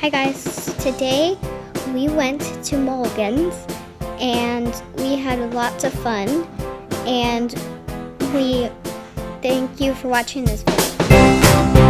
Hi guys, today we went to Mulligan's and we had lots of fun and we thank you for watching this video.